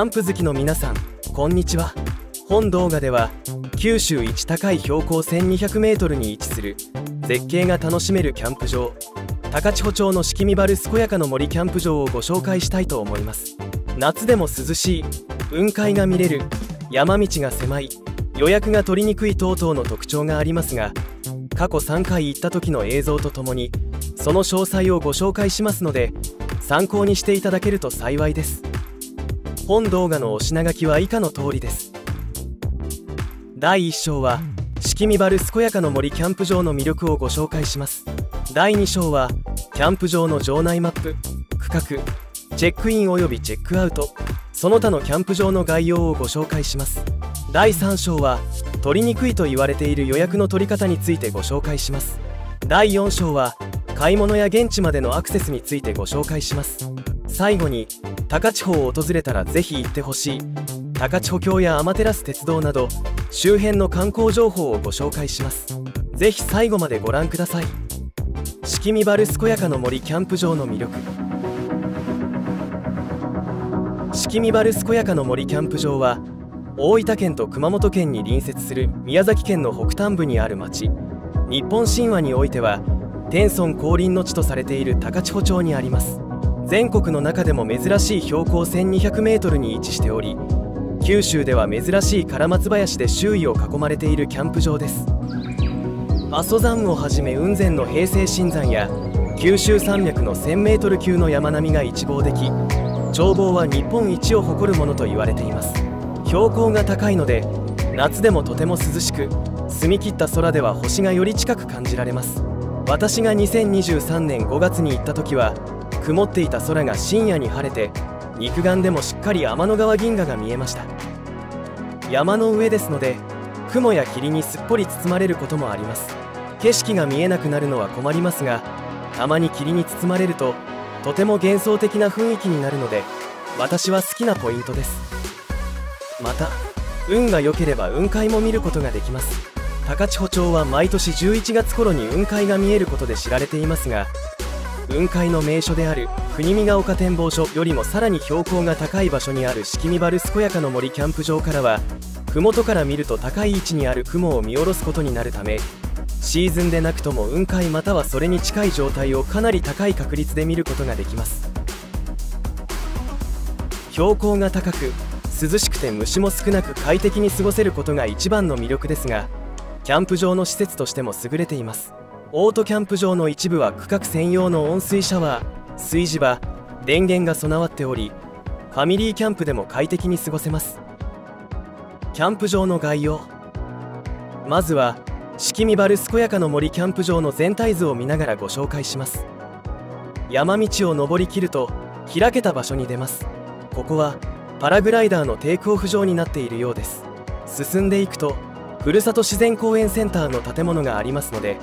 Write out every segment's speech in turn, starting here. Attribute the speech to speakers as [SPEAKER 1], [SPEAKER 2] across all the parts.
[SPEAKER 1] ャンプ好きの皆さんこんにちは。本動画では九州一高い標高 1200m に位置する絶景が楽しめるキャンプ場高千穂町の敷見原健やかの森キャンプ場をご紹介したいと思います。夏でも涼しい雲海が見れる山道が狭い予約が取りにくい等々の特徴がありますが過去3回行った時の映像とともにその詳細をご紹介しますので参考にしていただけると幸いです。本動画のお品書きは以下の通りです。第1章は式見原健やかの森キャンプ場の魅力をご紹介します。第2章はキャンプ場の場内マップ区画チェックインおよびチェックアウトその他のキャンプ場の概要をご紹介します。第3章は取りにくいと言われている予約の取り方についてご紹介します。第4章は買い物や現地までのアクセスについてご紹介します。最後に高千穂を訪れたらぜひ行ってほしい。高千穂峡や天照鉄道など周辺の観光情報をご紹介します。ぜひ最後までご覧ください。式見原健やかの森キャンプ場の魅力。式見原健やかの森キャンプ場は大分県と熊本県に隣接する宮崎県の北端部にある町。日本神話においては天孫降臨の地とされている高千穂町にあります。全国の中でも珍しい標高 1200m に位置しており九州では珍しい唐松林で周囲を囲まれているキャンプ場です。阿蘇山をはじめ雲仙の平成新山や九州山脈の 1000m 級の山並みが一望でき眺望は日本一を誇るものと言われています。標高が高いので夏でもとても涼しく澄み切った空では星がより近く感じられます。私が2023年5月に行った時は曇っていた空が深夜に晴れて肉眼でもしっかり天の川銀河が見えました。山の上ですので雲や霧にすっぽり包まれることもあります。景色が見えなくなるのは困りますがたまに霧に包まれるととても幻想的な雰囲気になるので私は好きなポイントです。また運が良ければ雲海も見ることができます。高千穂町は毎年11月頃に雲海が見えることで知られていますが雲海の名所である国見ヶ丘展望所よりもさらに標高が高い場所にある式見原健やかの森キャンプ場からは麓から見ると高い位置にある雲を見下ろすことになるためシーズンでなくとも雲海またはそれに近い状態をかなり高い確率で見ることができます。標高が高く涼しくて虫も少なく快適に過ごせることが一番の魅力ですがキャンプ場の施設としても優れています。オートキャンプ場の一部は区画専用の温水シャワー炊事場電源が備わっておりファミリーキャンプでも快適に過ごせます。キャンプ場の概要。まずは式見原健やかの森キャンプ場の全体図を見ながらご紹介します。山道を登りきると開けた場所に出ます。ここはパラグライダーのテイクオフ場になっているようです。進んでいくとふるさと自然公園センターの建物がありますので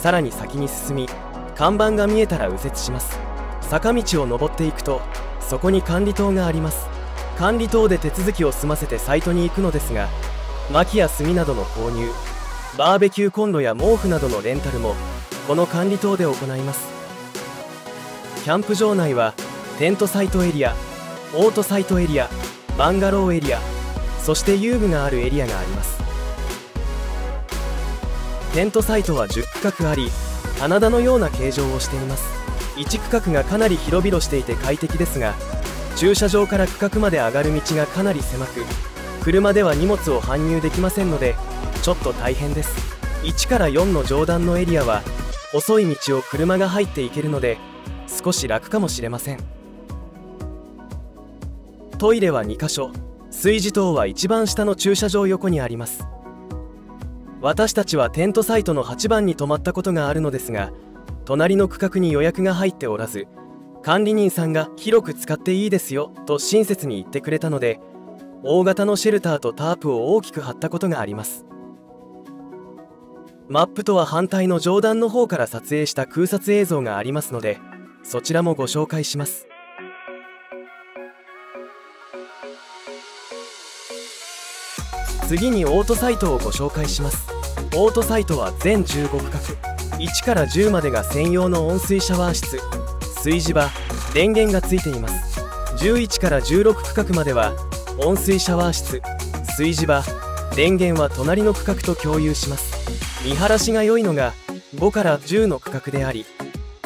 [SPEAKER 1] さらに先に進み看板が見えたら右折します。坂道を登っていくとそこに管理棟があります。管理棟で手続きを済ませてサイトに行くのですが薪や炭などの購入バーベキューコンロや毛布などのレンタルもこの管理棟で行います。キャンプ場内はテントサイトエリアオートサイトエリアバンガローエリアそして遊具があるエリアがあります。テントサイトは10区画あり棚田のような形状をしています。1区画がかなり広々していて快適ですが駐車場から区画まで上がる道がかなり狭く車では荷物を搬入できませんのでちょっと大変です。1から4の上段のエリアは細い道を車が入っていけるので少し楽かもしれません。トイレは2箇所。炊事棟は一番下の駐車場横にあります。私たちはテントサイトの8番に泊まったことがあるのですが隣の区画に予約が入っておらず管理人さんが広く使っていいですよと親切に言ってくれたので大型のシェルターとタープを大きく張ったことがあります。マップとは反対の上段の方から撮影した空撮映像がありますのでそちらもご紹介します。次にオートサイトをご紹介します。オートサイトは全15区画。1から10までが専用の温水シャワー室。炊事場電源がついています。11から16区画までは温水シャワー室。炊事場電源は隣の区画と共有します。見晴らしが良いのが5から10の区画であり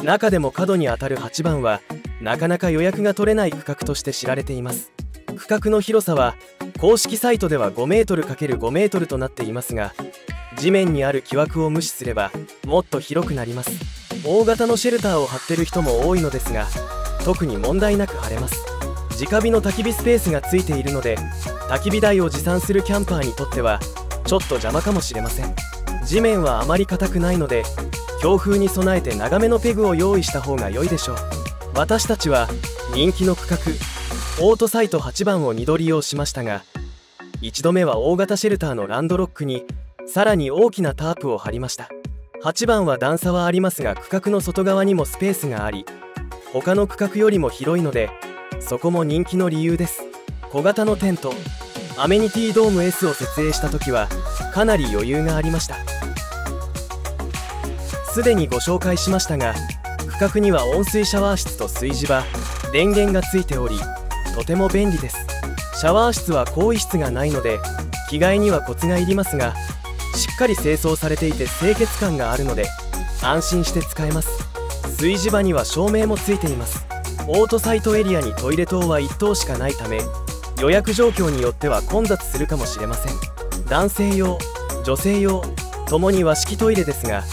[SPEAKER 1] 中でも角に当たる8番はなかなか予約が取れない区画として知られています。区画の広さは公式サイトでは 5m×5m となっていますが地面にある木枠を無視すればもっと広くなります。大型のシェルターを張ってる人も多いのですが特に問題なく晴れます。直火の焚き火スペースがついているので焚き火台を持参するキャンパーにとってはちょっと邪魔かもしれません。地面はあまり硬くないので強風に備えて長めのペグを用意した方が良いでしょう。私たちは人気の区画オートサイト8番を2度利用しましたが1度目は大型シェルターのランドロックにさらに大きなタープを張りました。8番は段差はありますが区画の外側にもスペースがあり他の区画よりも広いのでそこも人気の理由です。小型のテントアメニティドーム S を設営した時はかなり余裕がありました。すでにご紹介しましたが区画には温水シャワー室と炊事場電源がついておりとても便利です。シャワー室は更衣室がないので着替えにはコツがいりますがしっかり清掃されていて清潔感があるので安心して使えます。炊事場には照明もついています。オートサイトエリアにトイレ等は1棟しかないため予約状況によっては混雑するかもしれません。男性用女性用ともに和式トイレですが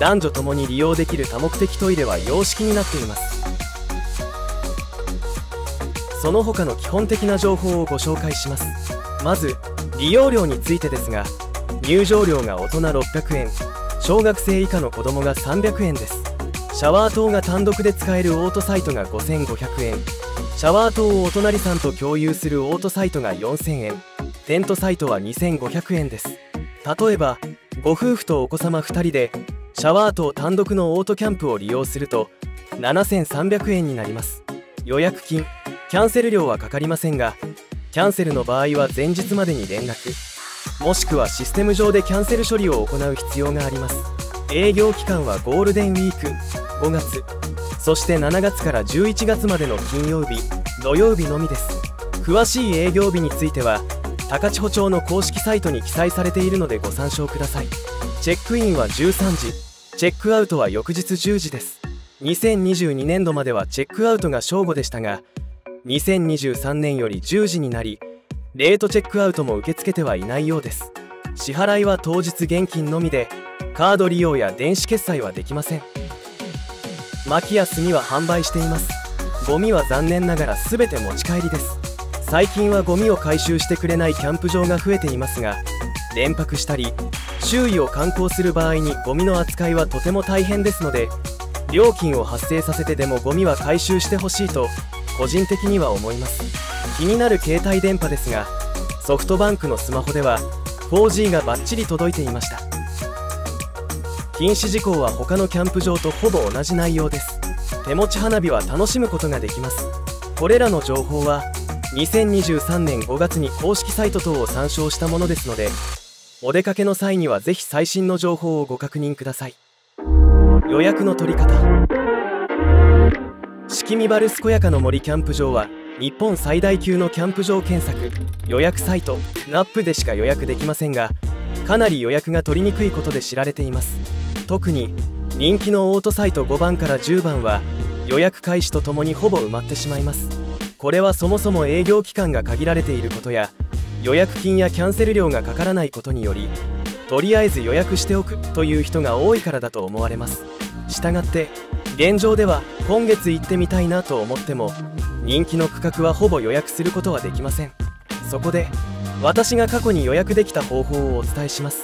[SPEAKER 1] 男女ともに利用できる多目的トイレは洋式になっています。その他の基本的な情報をご紹介します。まず利用料についてですが入場料が大人600円小学生以下の子供が300円です。シャワー灯が単独で使えるオートサイトが5500円。シャワー灯をお隣さんと共有するオートサイトが4000円。テントサイトは2500円です。例えばご夫婦とお子様2人でシャワー灯単独のオートキャンプを利用すると7300円になります。予約金キャンセル料はかかりませんがキャンセルの場合は前日までに連絡もしくはシステム上でキャンセル処理を行う必要があります。営業期間はゴールデンウィーク5月そして7月から11月までの金曜日土曜日のみです。詳しい営業日については高千穂町の公式サイトに記載されているのでご参照ください。チェックインは13時チェックアウトは翌日10時です。2022年度まではチェックアウトが正午でしたが2023年より10時になりレートチェックアウトも受け付けてはいないようです。支払いは当日現金のみでカード利用や電子決済はできません。薪や炭は販売しています。ゴミは残念ながら全て持ち帰りです。最近はゴミを回収してくれないキャンプ場が増えていますが連泊したり周囲を観光する場合にゴミの扱いはとても大変ですので料金を発生させてでもゴミは回収してほしいと個人的には思います。気になる携帯電波ですがソフトバンクのスマホでは 4G がバッチリ届いていました。禁止事項は他のキャンプ場とほぼ同じ内容です。手持ち花火は楽しむことができます。これらの情報は2023年5月に公式サイト等を参照したものですのでお出かけの際にはぜひ最新の情報をご確認ください。予約の取り方。式見バル健やかの森キャンプ場は日本最大級のキャンプ場検索予約サイトナップでしか予約できませんがかなり予約が取りにくいことで知られています。特に人気のオートサイト5番から10番は予約開始とともにほぼ埋まってしまいます。これはそもそも営業期間が限られていることや予約金やキャンセル料がかからないことによりとりあえず予約しておくという人が多いからだと思われます。したがって現状では今月行ってみたいなと思っても人気の区画はほぼ予約することはできません。そこで私が過去に予約できた方法をお伝えします。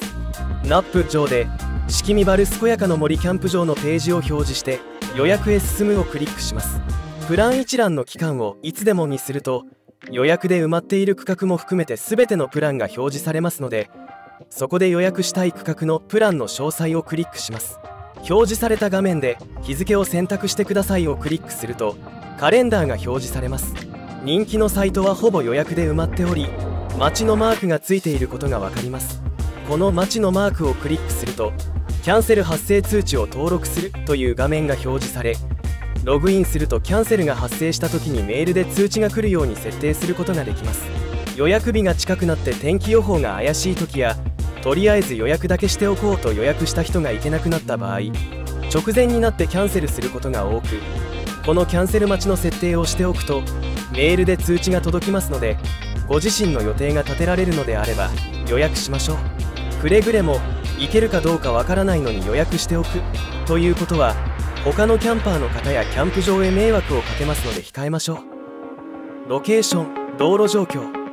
[SPEAKER 1] ナップ上で式見バル健やかの森キャンプ場のページを表示して予約へ進むをクリックします。プラン一覧の期間をいつでもにすると予約で埋まっている区画も含めて全てのプランが表示されますのでそこで予約したい区画のプランの詳細をクリックします。表示された画面で日付を選択してくださいをクリックするとカレンダーが表示されます。人気のサイトはほぼ予約で埋まっており街のマークがついていることが分かります。この街のマークをクリックするとキャンセル発生通知を登録するという画面が表示されログインするとキャンセルが発生した時にメールで通知が来るように設定することができます。予約日が近くなって天気予報が怪しい時やとりあえず予約だけしておこうと予約した人が行けなくなった場合直前になってキャンセルすることが多くこのキャンセル待ちの設定をしておくとメールで通知が届きますのでご自身の予定が立てられるのであれば予約しましょう。くれぐれも行けるかどうかわからないのに予約しておくということは他のキャンパーの方やキャンプ場へ迷惑をかけますので控えましょう。ロケーション道路状況。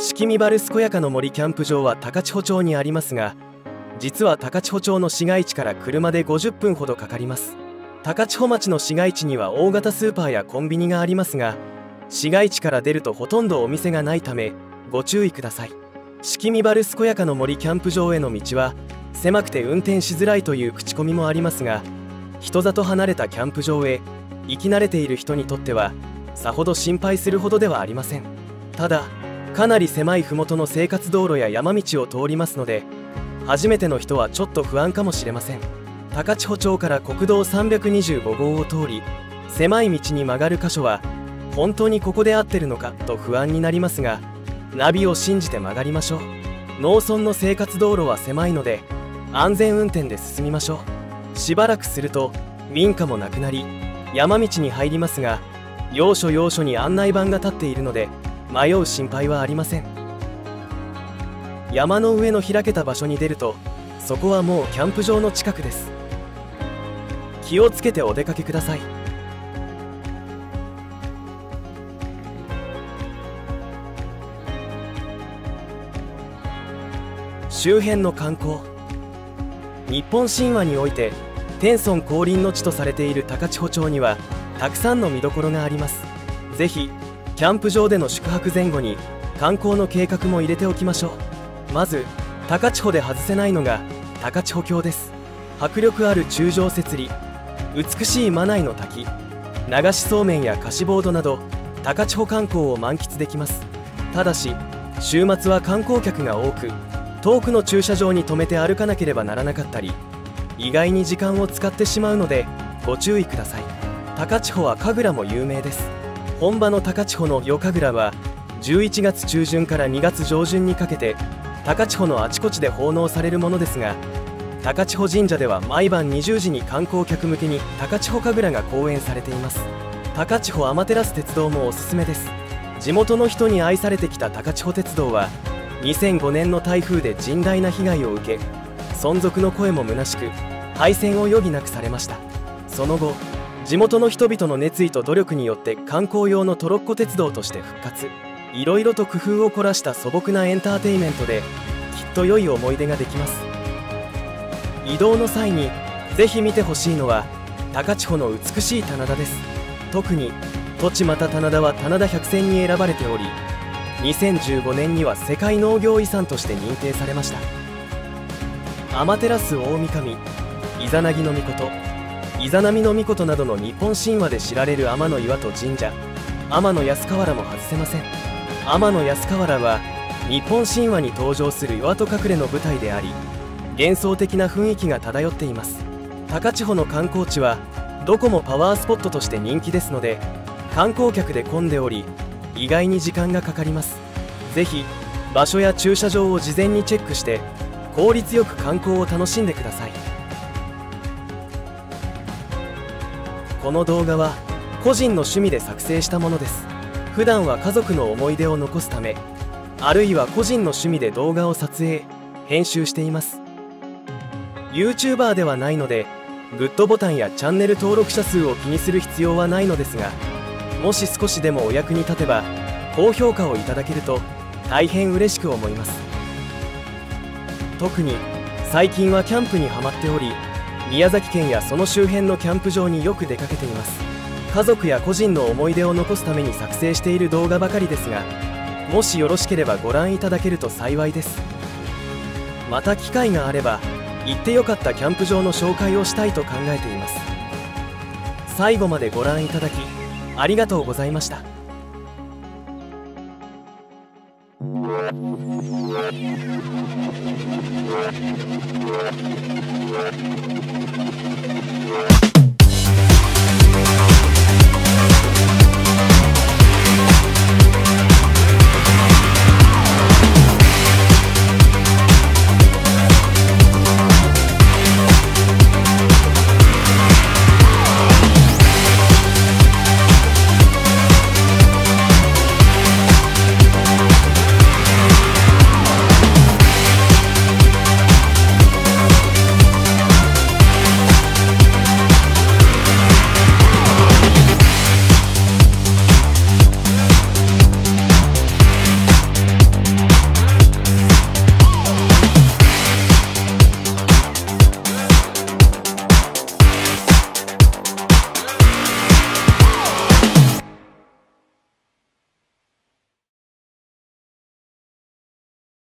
[SPEAKER 1] 式見原健やかの森キャンプ場は高千穂町にありますが実は高千穂町の市街地から車で50分ほどかかります。高千穂町の市街地には大型スーパーやコンビニがありますが市街地から出るとほとんどお店がないためご注意ください。式見原健やかの森キャンプ場への道は狭くて運転しづらいという口コミもありますが人里離れたキャンプ場へ行き慣れている人にとってはさほど心配するほどではありません。ただかなり狭い麓の生活道路や山道を通りますので初めての人はちょっと不安かもしれません。高千穂町から国道325号を通り狭い道に曲がる箇所は本当にここで合ってるのかと不安になりますがナビを信じて曲がりましょう。農村の生活道路は狭いので安全運転で進みましょう。しばらくすると民家もなくなり山道に入りますが要所要所に案内板が立っているので迷う心配はありません。山の上の開けた場所に出るとそこはもうキャンプ場の近くです。気をつけてお出かけください。周辺の観光日本神話において天孫降臨の地とされている高千穂町にはたくさんの見どころがあります。ぜひキャンプ場での宿泊前後に観光の計画も入れておきましょう。まず高千穂で外せないのが高千穂峡です。迫力ある柱状節理。美しいマナイの滝。流しそうめんや菓子ボードなど高千穂観光を満喫できます。ただし週末は観光客が多く遠くの駐車場に停めて歩かなければならなかったり意外に時間を使ってしまうのでご注意ください。高千穂は神楽も有名です。本場の高千穂の夜神楽は11月中旬から2月上旬にかけて高千穂のあちこちで奉納されるものですが高千穂神社では毎晩20時に観光客向けに高千穂神楽が公演されています。高千穂天照鉄道もおすすめです。地元の人に愛されてきた高千穂鉄道は2005年の台風で甚大な被害を受け存続の声も虚しく廃線を余儀なくされました。その後地元の人々の熱意と努力によって観光用のトロッコ鉄道として復活。いろいろと工夫を凝らした素朴なエンターテインメントできっと良い思い出ができます。移動の際にぜひ見てほしいのは高千穂の美しい棚田です。特に土地又棚田は棚田百選に選ばれており2015年には世界農業遺産として認定されました。天照大神イザナギの御事イザナミの御事などの日本神話で知られる天の岩と神社。天の安河原も外せません。天の安河原は日本神話に登場する岩戸隠れの舞台であり幻想的な雰囲気が漂っています。高千穂の観光地はどこもパワースポットとして人気ですので観光客で混んでおり意外に時間がかかります。ぜひ場所や駐車場を事前にチェックして効率よく観光を楽しんでください。この動画は個人の趣味で作成したものです。普段は家族の思い出を残すためあるいは個人の趣味で動画を撮影編集しています。YouTuber ではないのでグッドボタンやチャンネル登録者数を気にする必要はないのですがもし少しでもお役に立てば高評価をいただけると大変嬉しく思います。特に最近はキャンプにはまっており宮崎県やその周辺のキャンプ場によく出かけています。家族や個人の思い出を残すために作成している動画ばかりですがもしよろしければご覧いただけると幸いです。また機会があれば行ってよかったキャンプ場の紹介をしたいと考えています。最後までご覧いただきありがとうございました。Thank you.